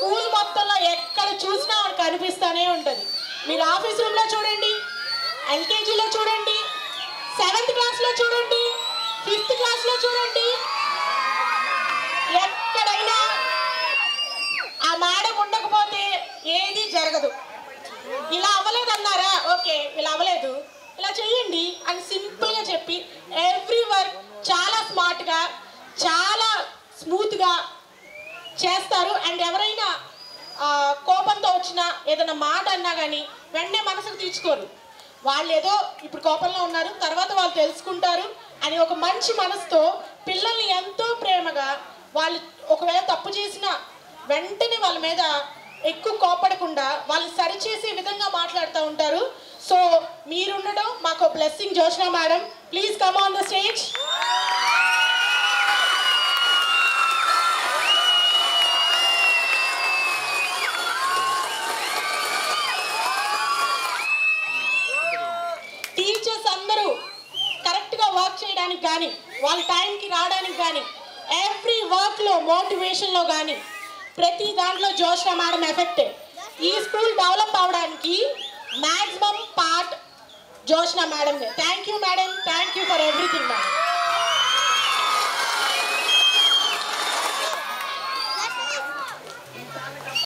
School మొత్తంలో ఎక్కడ చూసినా ఆవిడ కనిపిస్తూనే ఉంటుంది. మీరు ఆఫీస్ రూమ్లో చూడండి ఎల్కేజీలో చూడండి సెవెంత్ క్లాస్లో చూడండి ఫిఫ్త్ క్లాస్లో చూడండి. ఎక్కడైనా ఆ మేడం ఉండకపోతే ఏది జరగదు. ఇలా అవ్వలేదు అన్నారా ఓకే ఇలా అవ్వలేదు. ఇలా చేయండి అని సింపుల్గా చెప్పి ఎవ్రీ వర్క్ చాలా స్మార్ట్గా చాలా స్మూత్గా చేస్తారు. అండ్ ఎవరైనా కోపంతో వచ్చినా ఏదైనా మాట అన్నా కానీ వెంటనే మనసుకు తీర్చుకోరు. వాళ్ళు ఏదో ఇప్పుడు కోపంలో ఉన్నారు తర్వాత వాళ్ళు తెలుసుకుంటారు అని ఒక మంచి మనసుతో పిల్లల్ని ఎంతో ప్రేమగా వాళ్ళు ఒకవేళ తప్పు చేసినా వెంటనే వాళ్ళ మీద ఎక్కువ కోపడకుండా వాళ్ళు సరిచేసే విధంగా మాట్లాడుతూ ఉంటారు. సో మీరుండడం మాకు blessing Joshna madam please come on the stage teachers అందరూ కరెక్ట్గా వర్క్ చేయడానికి కానీ వాళ్ళ టైంకి రావడానికి కానీ ఎవ్రీ వర్క్లో మోటివేషన్లో కానీ ప్రతి దాంట్లో జోష్న మేడం ఎఫెక్ట్ ఈ స్కూల్ డెవలప్ అవడానికి maximum part Joshna madam thank you madam thank you for everything madam